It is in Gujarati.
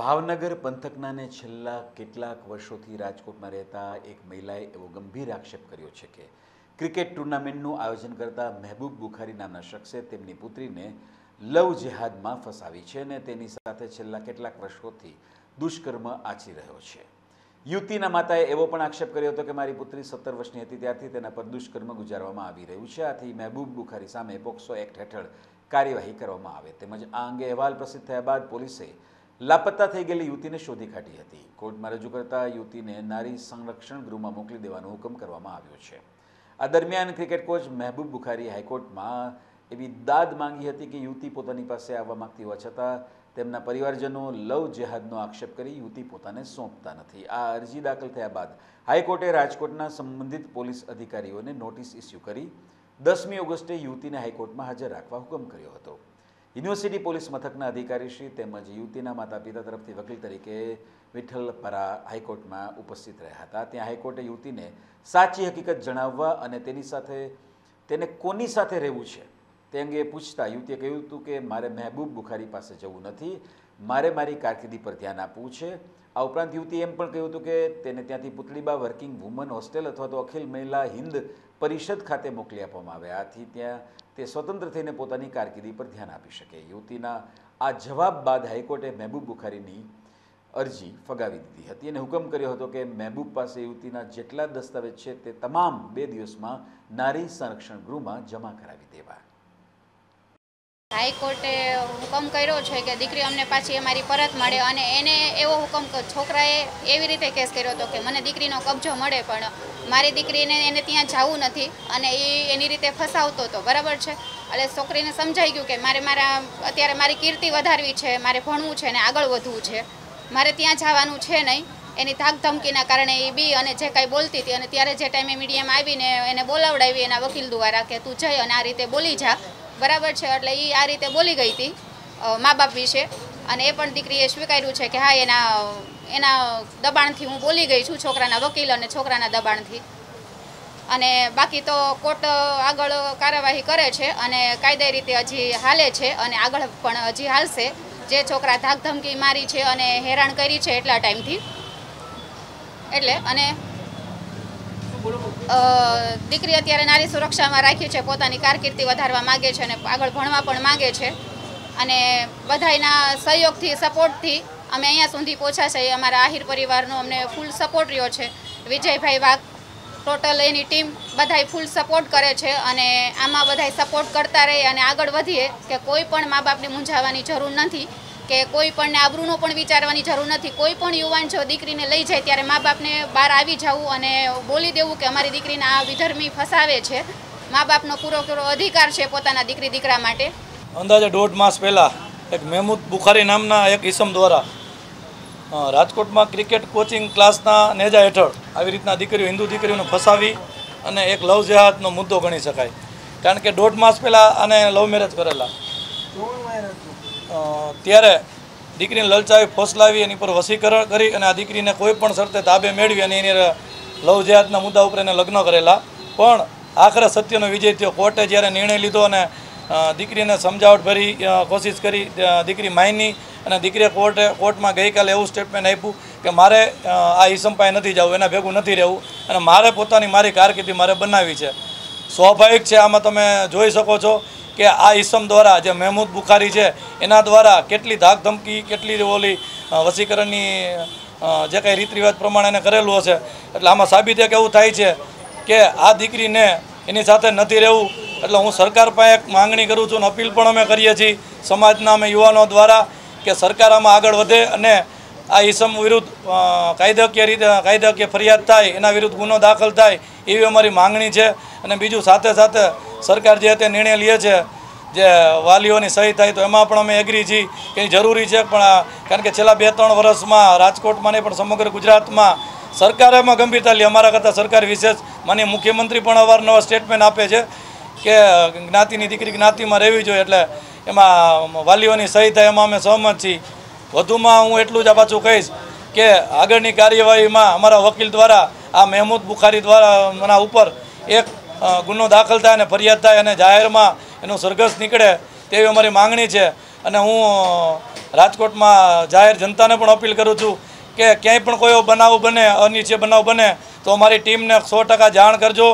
ભાવનગર પંથકનાને છેલ્લા કેટલાક વર્ષોથી રાજકોટમાં રહેતા એક મહિલાએ એવો ગંભીર આક્ષેપ કર્યો છે કે ક્રિકેટ ટુર્નામેન્ટનું આયોજન કરતા મહેબૂબ બુખારી નામના શખ્સે તેમની પુત્રીને લવ જેહાદમાં ફસાવી છે અને તેની સાથે છેલ્લા કેટલાક વર્ષોથી દુષ્કર્મ આચરી રહ્યો છે. યુવતીના માતાએ એવો પણ આક્ષેપ કર્યો હતો કે મારી પુત્રી સત્તર વર્ષની હતી ત્યારથી તેના પર દુષ્કર્મ ગુજારવામાં આવી રહ્યું છે. આથી મહેબૂબ બુખારી સામે પોક્સો એક્ટ હેઠળ કાર્યવાહી કરવામાં આવે. તેમજ આ અંગે અહેવાલ પ્રસિદ્ધ થયા બાદ પોલીસે લાપતા થઈ ગયેલી યુવતીને શોધી કાઢી હતી. કોર્ટમાં રજૂ કરતા યુવતીને નારી સંરક્ષણ ગૃહમાં મોકલી દેવાનો હુકમ કરવામાં આવ્યો છે. આ દરમિયાન ક્રિકેટ કોચ મહેબૂબ બુખારી હાઈકોર્ટમાં એવી દાદ માંગી હતી કે યુવતી પોતાની પાસે આવવા માંગતી હોવા છતાં તેમના પરિવારજનો લવ જેહાદનો આક્ષેપ કરી યુવતી પોતાને સોંપતા નથી. આ અરજી દાખલ થયા બાદ હાઈકોર્ટે રાજકોટના સંબંધિત પોલીસ અધિકારીઓને નોટિસ ઇસ્યુ કરી દસમી ઓગસ્ટે યુવતીને હાઈકોર્ટમાં હાજર રાખવા હુકમ કર્યો હતો. યુનિવર્સિટી પોલીસ મથકના અધિકારીશ્રી તેમજ યુવતીના માતા પિતા તરફથી વકીલ તરીકે વિઠ્ઠલપરા હાઈકોર્ટમાં ઉપસ્થિત રહ્યા હતા. ત્યાં હાઈકોર્ટે યુવતીને સાચી હકીકત જણાવવા અને તેની સાથે, તેને કોની સાથે રહેવું છે તે અંગે પૂછતા યુવતીએ કહ્યું હતું કે, મારે મહેબૂબ બુખારી પાસે જવું નથી. મારે મારી કારકિર્દી પર ધ્યાન આપવું છે. આ ઉપરાંત યુવતીએ એમ પણ કહ્યું હતું કે તેને ત્યાંથી પુતળીબા વર્કિંગ વુમન હોસ્ટેલ અથવા તો અખિલ મહિલા હિન્દ પરિષદ ખાતે મોકલી આપવામાં આવે. આથી ત્યાં તે સ્વતંત્ર થઈને પોતાની કારકિર્દી પર ધ્યાન આપી શકે. યુવતીના આ જવાબ બાદ હાઈકોર્ટે મહેબૂબ બુખારીની અરજી ફગાવી દીધી હતી અને હુકમ કર્યો હતો કે મહેબૂબ પાસે યુવતીના જેટલા દસ્તાવેજ છે તે તમામ બે દિવસમાં નારી સંરક્ષણ ગૃહમાં જમા કરાવી દેવા. હાઈકોર્ટે હુકમ કર્યો છે કે દીકરી અમને પાછી અમારી પરત મળે અને એને એવો હુકમ છોકરાએ એવી રીતે કેસ કર્યો હતો કે મને દીકરીનો કબજો મળે પણ મારી દીકરીને એને ત્યાં જવું નથી અને એ એની રીતે ફસાવતો હતો બરાબર છે. એટલે છોકરીને સમજાઈ ગયું કે મારે મારા, અત્યારે મારી કીર્તિ વધારવી છે, મારે ભણવું છે ને આગળ વધવું છે. મારે ત્યાં જવાનું છે નહીં. એની ધાક ધમકીના કારણે એ બી અને જે કાંઈ બોલતી હતી અને ત્યારે જે ટાઈમે મીડિયામાં આવીને એને બોલાવડાવી એના વકીલ દ્વારા કે તું જઈ અને આ રીતે બોલી જા. બરાબર છે, એટલે એ આ રીતે બોલી ગઈ હતી મા બાપ વિશે. અને એ પણ દીકરીએ સ્વીકાર્યું છે કે હા, એના એના દબાણથી હું બોલી ગઈ છું, છોકરાના વકીલ અને છોકરાના દબાણથી. અને બાકી તો કોર્ટ આગળ કાર્યવાહી કરે છે અને કાયદે રીતે હજી હાલે છે અને આગળ પણ હજી હાલશે. જે છોકરા ધાક ધમકી મારી છે અને હેરાન કરી છે એટલા ટાઈમથી. એટલે, અને દીકરી અત્યારે નારી સુરક્ષામાં રાખી છે, પોતાની કારકિર્દી વધારવા માગે છે અને આગળ ભણવા પણ માગે છે. અને બધાયના સહયોગથી, સપોર્ટથી અમે અહીંયા સુધી પહોંચ્યા છે. અમારા આહિર પરિવારનો અમને ફૂલ સપોર્ટ રહ્યો છે. વિજયભાઈ વાઘ ટોટલ એની ટીમ બધાય ફૂલ સપોર્ટ કરે છે અને આમાં બધાય સપોર્ટ કરતા રહે અને આગળ વધીએ કે કોઈ પણ મા બાપને મૂંઝાવાની જરૂર નથી. કે કોઈ પણ આબરૂનો પણ વિચારવાની જરૂર નથી. કોઈ પણ યુવાન જો દીકરીને લઈ જાય ત્યારે મા બાપને બહાર આવી જવું અને બોલી દેવું કે અમારી દીકરીને આ વિધર્મી ફસાવે છે. મા બાપનો પૂરો પૂરો અધિકાર છે પોતાના દીકરી દીકરા માટે. અંદાજે દોઢ માસ પહેલાં એક મહેમૂદ બુખારી નામના એક ઈસમ દ્વારા રાજકોટમાં ક્રિકેટ કોચિંગ ક્લાસના નેજા હેઠળ આવી રીતના દીકરીઓ હિન્દુ દીકરીઓને ફસાવી અને એક લવ જેહાદનો મુદ્દો ગણી શકાય. કારણ કે દોઢ માસ પહેલાં આને લવ મેરેજ કરેલા. ત્યારે દીકરીને લલચાવી, ફોસલાવી, એની પર વસીકરણ કરી અને આ દીકરીને કોઈ પણ શરતે તાબે મેળવી અને એની લવ જેહાદના મુદ્દા ઉપર એને લગ્ન કરેલા. પણ આખરે સત્યનો વિજય થયો. કોર્ટે જ્યારે નિર્ણય લીધો અને દીકરીને સમજાવટ ભરી કોશિશ કરી દીકરી માયની અને દીકરીએ કોર્ટે, કોર્ટમાં ગઈકાલે એવું સ્ટેટમેન્ટ આપ્યું કે મારે આ ઈસમ પાસે નથી જવું, એના ભેગું નથી રહેવું અને મારે પોતાની મારી કારકિર્દી મારે બનાવી છે. સ્વાભાવિક છે, આમાં તમે જોઈ શકો છો કે આ ઈસમ દ્વારા જે મહેમૂદ બુખારી છે, એના દ્વારા કેટલી ધાક ધમકી કેટલી ઓલી વસીકરણની જે કાંઈ રીત રિવાજ પ્રમાણે એને કરેલું હશે. એટલે આમાં સાબિત એક એવું થાય છે કે આ દીકરીને એની સાથે નથી રહેવું. એટલે હું સરકાર પાસે એક માંગણી કરું છું અને અપીલ પણ અમે કરીએ છીએ સમાજના અમે યુવાનો દ્વારા કે સરકાર આમાં આગળ વધે અને આ ઈસમ વિરુદ્ધ કાયદાકીય રીતે, કાયદાકીય ફરિયાદ થાય, એના વિરુદ્ધ ગુનો દાખલ થાય, એવી અમારી માંગણી છે. અને બીજું સાથે સાથે સરકાર જે તે નિર્ણય લે છે, જે વાલીઓની સહી થાય, તો એમાં પણ અમે એગ્રી છીએ કે જરૂરી છે. પણ કારણ કે છેલ્લા બે ત્રણ વર્ષમાં રાજકોટમાં નહીં, પણ સમગ્ર ગુજરાતમાં સરકારેમાં ગંભીરતા લે. અમારા કરતાં સરકાર વિશેષ મને મુખ્યમંત્રી પણ અવારનવાર સ્ટેટમેન્ટ આપે છે કે, જ્ઞાતિની દીકરી જ્ઞાતિમાં રહેવી જોઈએ, એટલે એમાં વાલીઓની સહી થાય, એમાં અમે સહમત છીએ. વધુમાં હું એટલું જ આ પાછું કહીશ કે આગળની કાર્યવાહીમાં અમારા વકીલ દ્વારા આ મહેમૂદ બુખારી દ્વારા ઉપર એક ગુનો દાખલ થાય અને ફરિયાદ થાય અને જાહેરમાં એનું સરઘસ નીકળે તેવી અમારી માંગણી છે. અને હું રાજકોટમાં જાહેર જનતાને પણ અપીલ કરું છું કે ક્યાંય પણ કોઈ બનાવ બને અનિચ્છે બનાવ બને, તો અમારી ટીમને સો ટકા જાણ કરજો.